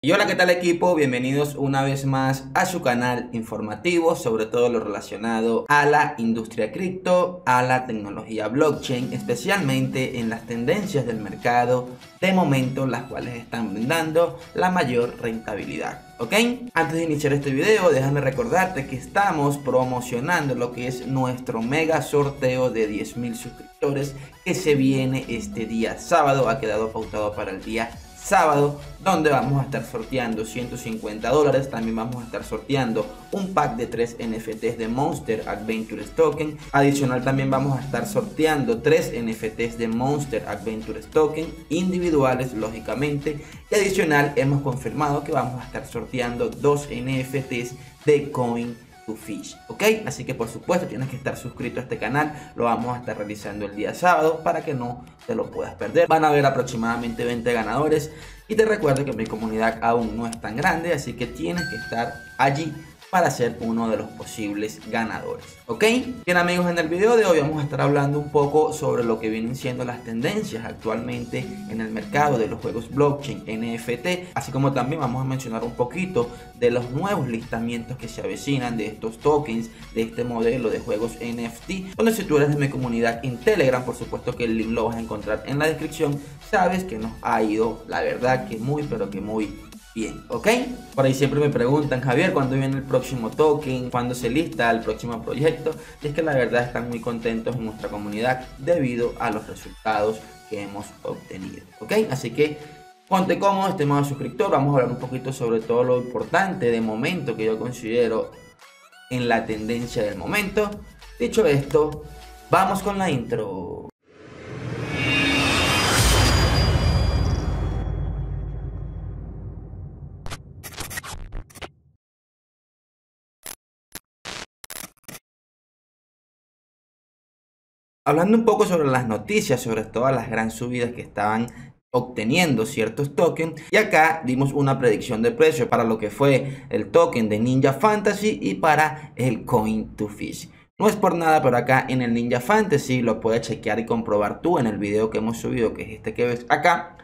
Y hola, ¿qué tal equipo? Bienvenidos una vez más a su canal informativo sobre todo lo relacionado a la industria cripto, a la tecnología blockchain, especialmente en las tendencias del mercado de momento las cuales están brindando la mayor rentabilidad. ¿Ok? Antes de iniciar este video, déjame recordarte que estamos promocionando lo que es nuestro mega sorteo de 10.000 suscriptores que se viene este día sábado, ha quedado pautado para el día sábado, donde vamos a estar sorteando 150 dólares. También vamos a estar sorteando un pack de 3 NFTs de Monster Adventures Token. Adicional, también vamos a estar sorteando 3 NFTs de Monster Adventures Token individuales, lógicamente. Y adicional, hemos confirmado que vamos a estar sorteando 2 NFTs de Coin Fish, ¿ok? Así que por supuesto tienes que estar suscrito a este canal, lo vamos a estar realizando el día sábado para que no te lo puedas perder. Van a haber aproximadamente 20 ganadores y te recuerdo que mi comunidad aún no es tan grande, así que tienes que estar allí para ser uno de los posibles ganadores. ¿Ok? Bien amigos, en el video de hoy vamos a estar hablando un poco sobre lo que vienen siendo las tendencias actualmente en el mercado de los juegos blockchain, NFT, así como también vamos a mencionar un poquito de los nuevos listamientos que se avecinan de estos tokens, de este modelo de juegos NFT, donde si tú eres de mi comunidad en Telegram, por supuesto que el link lo vas a encontrar en la descripción, sabes que nos ha ido, la verdad que muy, pero que muy ¿ok? Por ahí siempre me preguntan, Javier, ¿cuándo viene el próximo token? ¿Cuándo se lista el próximo proyecto? Y es que la verdad están muy contentos en nuestra comunidad debido a los resultados que hemos obtenido, ¿ok? Así que ponte cómodo, estimado suscriptor, vamos a hablar un poquito sobre todo lo importante de momento que yo considero en la tendencia del momento. Dicho esto, vamos con la intro. Hablando un poco sobre las noticias, sobre todas las gran subidas que estaban obteniendo ciertos tokens y acá dimos una predicción de precio para lo que fue el token de Ninja Fantasy y para el Coin to Fish. No es por nada, pero acá en el Ninja Fantasy lo puedes chequear y comprobar tú en el video que hemos subido, que es este que ves acá.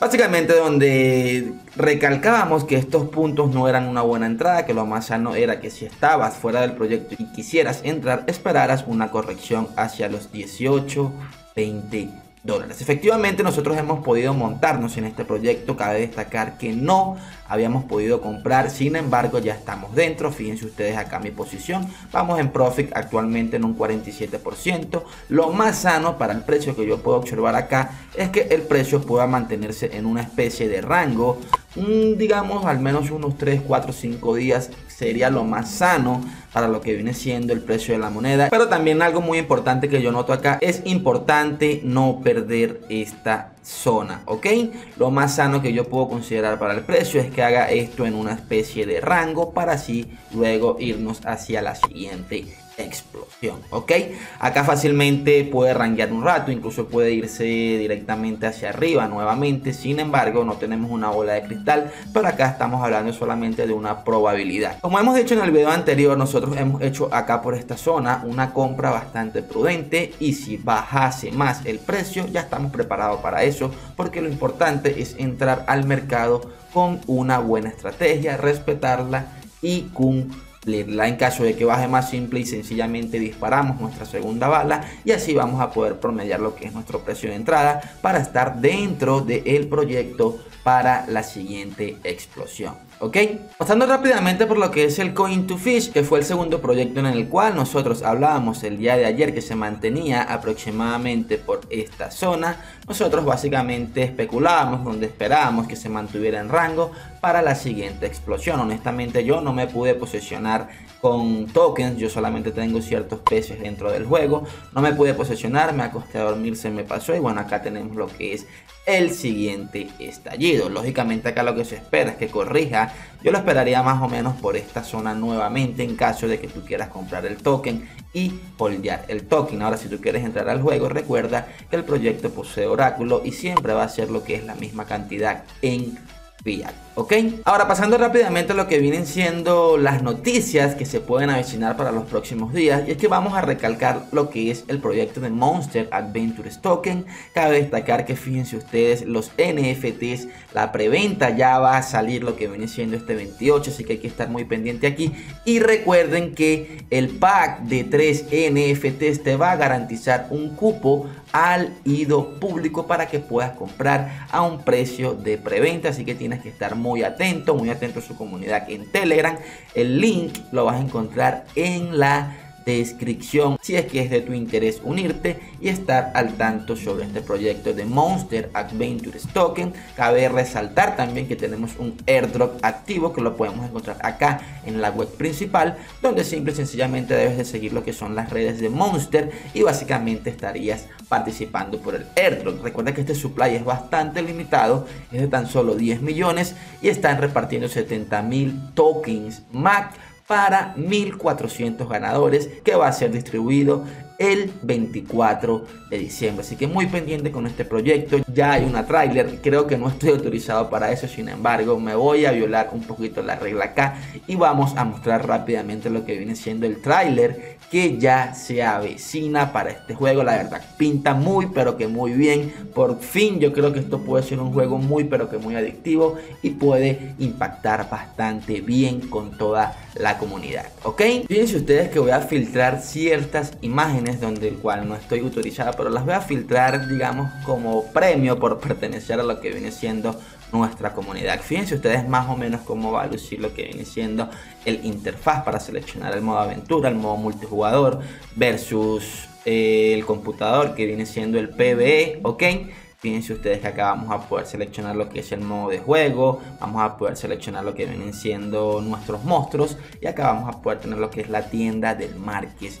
Básicamente donde recalcábamos que estos puntos no eran una buena entrada, que lo más sano era que si estabas fuera del proyecto y quisieras entrar, esperaras una corrección hacia los 18, 20 Efectivamente nosotros hemos podido montarnos en este proyecto, cabe destacar que no habíamos podido comprar, sin embargo ya estamos dentro, fíjense ustedes acá mi posición, vamos en profit actualmente en un 47%, lo más sano para el precio que yo puedo observar acá es que el precio pueda mantenerse en una especie de rango, digamos al menos unos 3, 4, 5 días sería lo más sano para lo que viene siendo el precio de la moneda. Pero también algo muy importante que yo noto acá, es importante no perder esta zona, ¿ok? Lo más sano que yo puedo considerar para el precio es que haga esto en una especie de rango para así luego irnos hacia la siguiente explosión, ¿ok? Acá fácilmente puede ranguear un rato, incluso puede irse directamente hacia arriba nuevamente, sin embargo no tenemos una bola de cristal, pero acá estamos hablando solamente de una probabilidad. Como hemos dicho en el video anterior, nosotros hemos hecho acá por esta zona una compra bastante prudente y si bajase más el precio ya estamos preparados para eso, porque lo importante es entrar al mercado con una buena estrategia, respetarla y cumplir en caso de que baje más simple y sencillamente disparamos nuestra segunda bala y así vamos a poder promediar lo que es nuestro precio de entrada para estar dentro del proyecto para la siguiente explosión. ¿ok? Pasando rápidamente por lo que es el Coin to Fish, que fue el segundo proyecto en el cual nosotros hablábamos el día de ayer que se mantenía aproximadamente por esta zona, nosotros básicamente especulábamos donde esperábamos que se mantuviera en rango para la siguiente explosión. Honestamente yo no me pude posesionar con tokens, yo solamente tengo ciertos peces dentro del juego, no me pude posesionar, me acosté a dormir, se me pasó y bueno acá tenemos lo que es el siguiente estallido. Lógicamente acá lo que se espera es que corrija. Yo lo esperaría más o menos por esta zona nuevamente en caso de que tú quieras comprar el token y holdear el token. Ahora si tú quieres entrar al juego recuerda que el proyecto posee oráculo y siempre va a ser lo que es la misma cantidad en fiat. ¿Ok? Ahora pasando rápidamente a lo que vienen siendo las noticias que se pueden avecinar para los próximos días, y es que vamos a recalcar lo que es el proyecto de Monster Adventures Token. Cabe destacar que fíjense ustedes los NFTs, la preventa ya va a salir lo que viene siendo este 28, así que hay que estar muy pendiente aquí. Y recuerden que el pack de 3 NFTs te va a garantizar un cupo al ido público para que puedas comprar a un precio de preventa. Así que tienes que estar muy atento, muy atento a su comunidad en Telegram. El link lo vas a encontrar en la descripción si es que es de tu interés unirte y estar al tanto sobre este proyecto de Monster Adventures Token. Cabe resaltar también que tenemos un airdrop activo que lo podemos encontrar acá en la web principal donde simple y sencillamente debes de seguir lo que son las redes de Monster y básicamente estarías participando por el airdrop. Recuerda que este supply es bastante limitado, es de tan solo 10 millones y están repartiendo 70 mil tokens MAC para 1400 ganadores que va a ser distribuido el 24 de diciembre. Así que muy pendiente con este proyecto. Ya hay una trailer. Creo que no estoy autorizado para eso. Sin embargo, me voy a violar un poquito la regla acá. Y vamos a mostrar rápidamente lo que viene siendo el trailer que ya se avecina para este juego. La verdad, pinta muy pero que muy bien. Por fin yo creo que esto puede ser un juego muy pero que muy adictivo. Y puede impactar bastante bien con toda la comunidad. ¿Ok? Fíjense ustedes que voy a filtrar ciertas imágenes donde el cual no estoy autorizada, pero las voy a filtrar, digamos, como premio por pertenecer a lo que viene siendo nuestra comunidad. Fíjense ustedes más o menos cómo va a lucir lo que viene siendo el interfaz para seleccionar el modo aventura, el modo multijugador versus eh, el computador que viene siendo el PvE, ¿ok? Fíjense ustedes que acá vamos a poder seleccionar lo que es el modo de juego, vamos a poder seleccionar lo que vienen siendo nuestros monstruos y acá vamos a poder tener lo que es la tienda del Marquis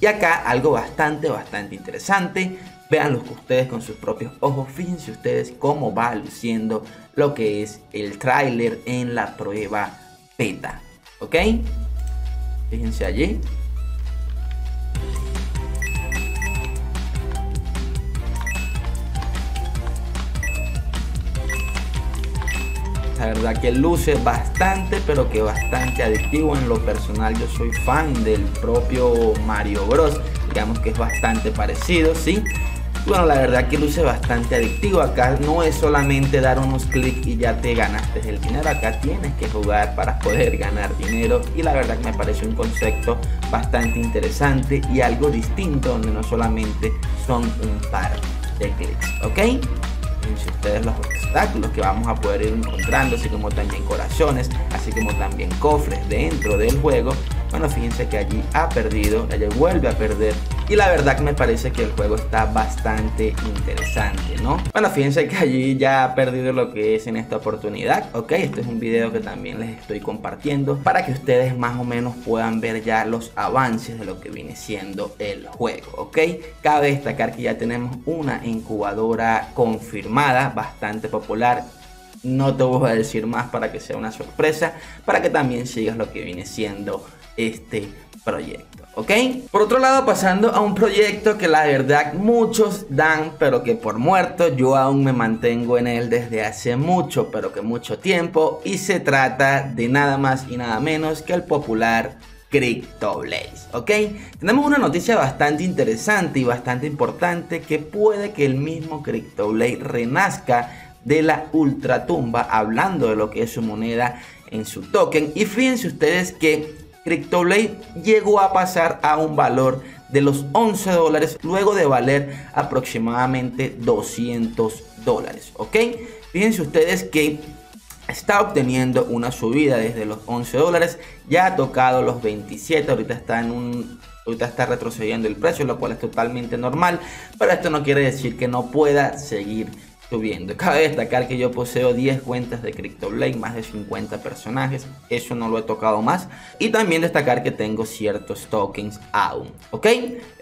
y acá algo bastante, bastante interesante. Vean los que ustedes con sus propios ojos. Fíjense ustedes cómo va luciendo lo que es el tráiler en la prueba beta. ¿Ok? Fíjense allí. La verdad que luce bastante, pero que bastante adictivo. En lo personal, yo soy fan del propio Mario Bros. Digamos que es bastante parecido, ¿sí? Bueno, la verdad que luce bastante adictivo. Acá no es solamente dar unos clics y ya te ganaste el dinero. Acá tienes que jugar para poder ganar dinero. Y la verdad que me parece un concepto bastante interesante y algo distinto donde no solamente son un par de clics. ¿Ok? Si ustedes los obstáculos que vamos a poder ir encontrando, así como también corazones, así como también cofres dentro del juego. Bueno, fíjense que allí ha perdido, allí vuelve a perder y la verdad que me parece que el juego está bastante interesante, ¿no? Bueno, fíjense que allí ya ha perdido lo que es en esta oportunidad, ¿ok? Este es un video que también les estoy compartiendo para que ustedes más o menos puedan ver ya los avances de lo que viene siendo el juego, ¿ok? Cabe destacar que ya tenemos una incubadora confirmada, bastante popular, no te voy a decir más para que sea una sorpresa, para que también sigas lo que viene siendo este proyecto. ¿Ok? Por otro lado, pasando a un proyecto que la verdad muchos dan, pero que por muerto yo aún me mantengo en él desde hace mucho, pero que mucho tiempo, y se trata de nada más y nada menos que el popular CryptoBlaze, ¿ok? Tenemos una noticia bastante interesante y bastante importante que puede que el mismo CryptoBlaze renazca de la ultratumba, hablando de lo que es su moneda en su token. Y fíjense ustedes que CryptoBlade llegó a pasar a un valor de los 11 dólares luego de valer aproximadamente 200 dólares. ¿Ok? Fíjense ustedes que está obteniendo una subida desde los 11 dólares. Ya ha tocado los 27. Ahorita está en un ahorita está retrocediendo el precio, lo cual es totalmente normal, pero esto no quiere decir que no pueda seguir Cabe destacar que yo poseo 10 cuentas de CryptoBlade, más de 50 personajes, eso no lo he tocado más. Y también destacar que tengo ciertos tokens aún, ¿ok?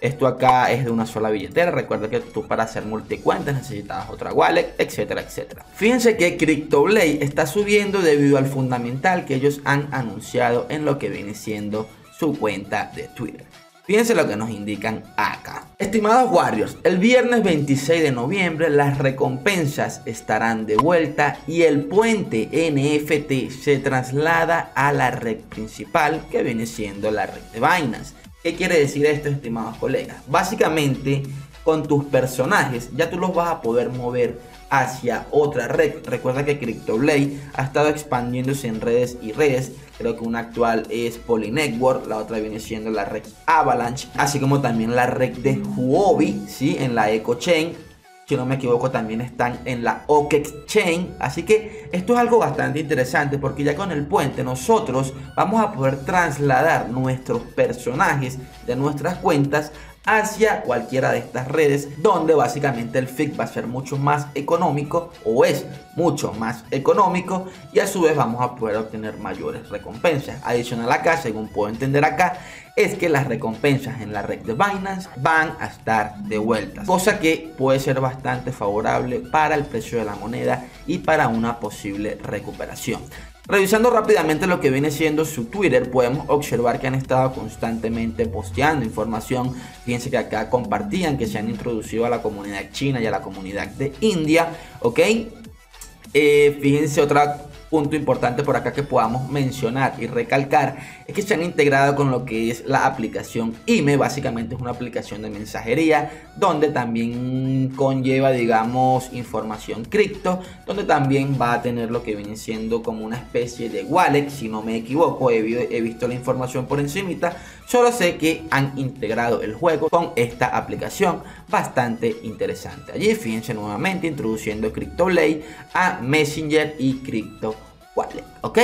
Esto acá es de una sola billetera, recuerda que tú para hacer multicuentas necesitabas otra wallet, etcétera, etcétera. Fíjense que CryptoBlade está subiendo debido al fundamental que ellos han anunciado en lo que viene siendo su cuenta de Twitter. Fíjense lo que nos indican acá. Estimados Warriors, el viernes 26 de noviembre las recompensas estarán de vuelta y el puente NFT se traslada a la red principal que viene siendo la red de Binance. ¿Qué quiere decir esto, estimados colegas? Básicamente, con tus personajes ya tú los vas a poder mover hacia otra red. Recuerda que CryptoBlade ha estado expandiéndose en redes y redes. Creo que una actual es Polynetwork, la otra viene siendo la red Avalanche, así como también la red de Huobi, ¿sí? en la EcoChain. Si no me equivoco, también están en la OKEX Chain. Así que esto es algo bastante interesante porque ya con el puente nosotros vamos a poder trasladar nuestros personajes de nuestras cuentas hacia cualquiera de estas redes donde básicamente el FIC va a ser mucho más económico o es mucho más económico y a su vez vamos a poder obtener mayores recompensas. Adicional acá, según puedo entender acá, es que las recompensas en la red de Binance van a estar de vuelta, cosa que puede ser bastante favorable para el precio de la moneda y para una posible recuperación. Revisando rápidamente lo que viene siendo su Twitter, podemos observar que han estado constantemente posteando información. Fíjense que acá compartían que se han introducido a la comunidad china y a la comunidad de India, ¿ok? Eh, fíjense otra punto importante por acá que podamos mencionar y recalcar es que se han integrado con lo que es la aplicación IME, básicamente es una aplicación de mensajería donde también conlleva digamos información cripto, donde también va a tener lo que viene siendo como una especie de wallet, si no me equivoco, he, he visto la información por encimita, solo sé que han integrado el juego con esta aplicación bastante interesante. Allí fíjense nuevamente introduciendo CryptoBlade a Messenger y Crypto Wallet, ¿ok?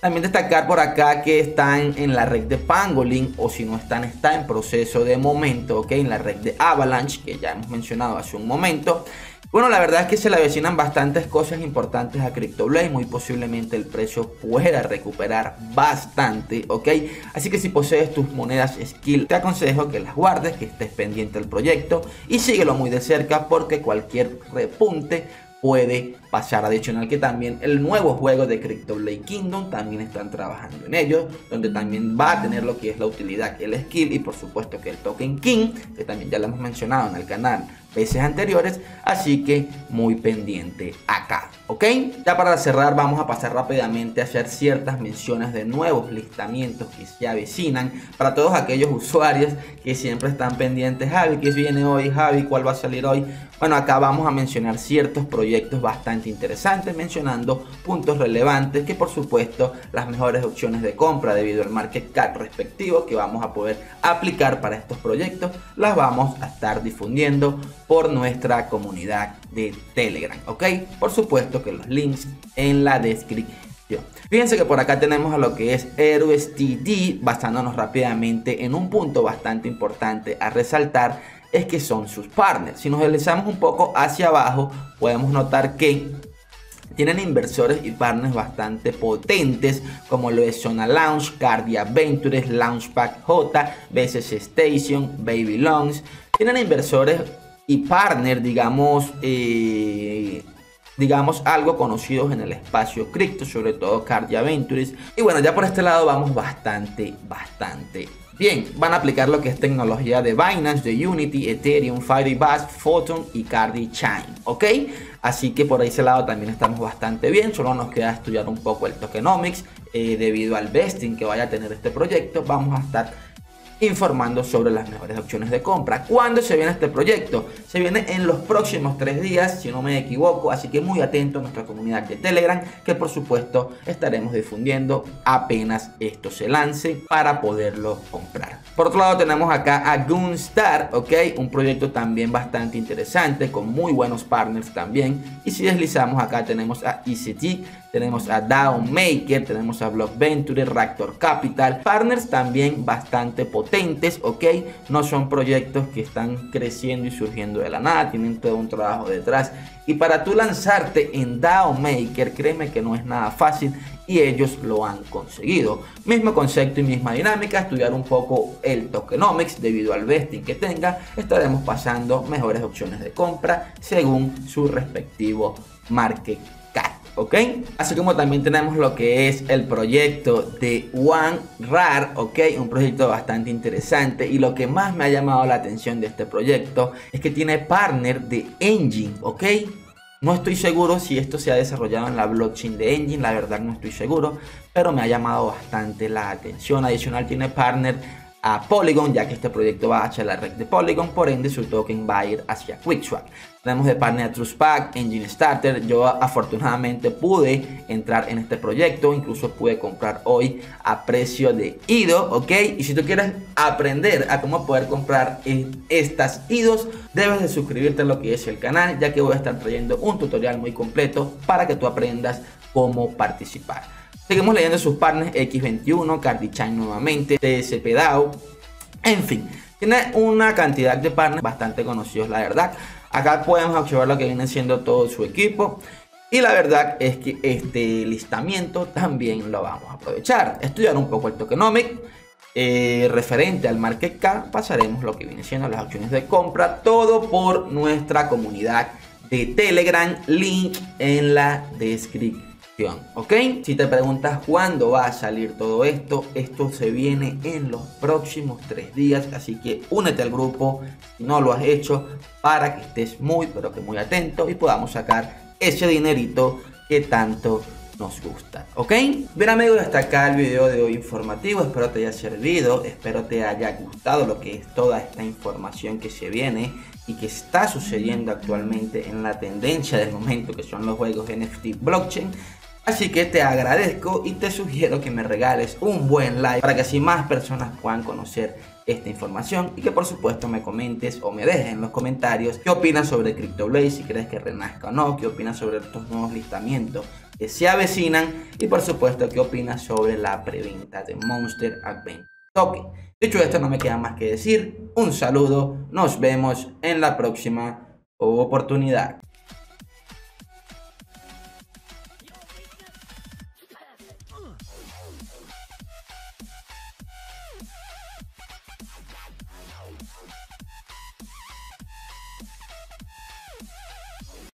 También destacar por acá que están en la red de Pangolin o si no están, está en proceso de momento, ¿ok? En la red de Avalanche que ya hemos mencionado hace un momento. Bueno, la verdad es que se le avecinan bastantes cosas importantes a CryptoBlade. Muy posiblemente el precio pueda recuperar bastante, ¿ok? Así que si posees tus monedas Skill, te aconsejo que las guardes, que estés pendiente del proyecto y síguelo muy de cerca porque cualquier repunte puede pasar. Adicional que también el nuevo juego de CryptoBlade Kingdom también están trabajando en ello, donde también va a tener lo que es la utilidad el skill y por supuesto que el token King, que también ya lo hemos mencionado en el canal veces anteriores, así que muy pendiente acá, ¿ok? Ya para cerrar vamos a pasar rápidamente a hacer ciertas menciones de nuevos listamientos que se avecinan para todos aquellos usuarios que siempre están pendientes, Javi, ¿qué viene hoy? Javi, ¿cuál va a salir hoy? Bueno, acá vamos a mencionar ciertos proyectos bastante interesantes, mencionando puntos relevantes que por supuesto las mejores opciones de compra debido al market cap respectivo que vamos a poder aplicar para estos proyectos, las vamos a estar difundiendo por nuestra comunidad de Telegram, ¿ok? Por supuesto que los links en la descripción. Fíjense que por acá tenemos a lo que es Heroes TD, basándonos rápidamente en un punto bastante importante a resaltar, es que son sus partners. Si nos deslizamos un poco hacia abajo, podemos notar que tienen inversores y partners bastante potentes como lo es Zona Launch, Cardia Ventures, Launchpad J, BSS Station, Baby Loans. Tienen inversores y partner, digamos, eh, digamos algo conocidos en el espacio cripto, sobre todo Cardia Ventures. Y bueno, ya por este lado vamos bastante, bastante bien. Van a aplicar lo que es tecnología de Binance, de Unity, Ethereum, Firebase, Photon y Cardi Chain, ¿ok? Así que por ese lado también estamos bastante bien. Solo nos queda estudiar un poco el tokenomics eh, debido al vesting que vaya a tener este proyecto. Vamos a estar informando sobre las mejores opciones de compra. ¿Cuándo se viene este proyecto? Se viene en los próximos tres días, si no me equivoco, así que muy atento a nuestra comunidad de Telegram, que por supuesto estaremos difundiendo apenas esto se lance para poderlo comprar. Por otro lado tenemos acá a Gunstar, ok, un proyecto también bastante interesante, con muy buenos partners también. Y si deslizamos acá tenemos a ECT, tenemos a DAO Maker, tenemos a Block Venture, Raptor Capital, partners también bastante potentes, ¿ok? No son proyectos que están creciendo y surgiendo de la nada, tienen todo un trabajo detrás. Y para tú lanzarte en DAO Maker, créeme que no es nada fácil y ellos lo han conseguido. Mismo concepto y misma dinámica, estudiar un poco el tokenomics debido al vesting que tenga, estaremos pasando mejores opciones de compra según su respectivo market. ¿Ok? Así como también tenemos lo que es el proyecto de One RAR, ¿ok? Un proyecto bastante interesante y lo que más me ha llamado la atención de este proyecto es que tiene partner de Engine, ¿ok? No estoy seguro si esto se ha desarrollado en la blockchain de Engine, la verdad no estoy seguro, pero me ha llamado bastante la atención. Adicional tiene partner a Polygon, ya que este proyecto va hacia la red de Polygon, por ende su token va a ir hacia QuickSwap. Tenemos de partner a TrustPack, Engine Starter. Yo afortunadamente pude entrar en este proyecto, incluso pude comprar hoy a precio de IDO, ¿ok? Y si tú quieres aprender a cómo poder comprar estas IDOs, debes de suscribirte a lo que es el canal, ya que voy a estar trayendo un tutorial muy completo para que tú aprendas cómo participar. Seguimos leyendo sus partners X21, Cardichain nuevamente, TSP DAO, en fin. Tiene una cantidad de partners bastante conocidos, la verdad. Acá podemos observar lo que viene siendo todo su equipo. Y la verdad es que este listamiento también lo vamos a aprovechar. Estudiar un poco el tokenomic. Eh, referente al market cap, pasaremos lo que viene siendo las acciones de compra. Todo por nuestra comunidad de Telegram. Link en la descripción. ¿Ok? Si te preguntas cuándo va a salir todo esto, esto se viene en los próximos tres días, así que únete al grupo si no lo has hecho para que estés muy, pero que muy atento y podamos sacar ese dinerito que tanto nos gusta, ¿ok? Bien amigos, hasta acá el video de hoy informativo, espero te haya servido, espero te haya gustado lo que es toda esta información que se viene y que está sucediendo actualmente en la tendencia del momento que son los juegos NFT blockchain. Así que te agradezco y te sugiero que me regales un buen like para que así más personas puedan conocer esta información y que por supuesto me comentes o me dejes en los comentarios qué opinas sobre CryptoBlaze, si crees que renazca o no, qué opinas sobre estos nuevos listamientos que se avecinan y por supuesto qué opinas sobre la preventa de Monster Advent Token. Dicho esto no me queda más que decir, un saludo, nos vemos en la próxima oportunidad.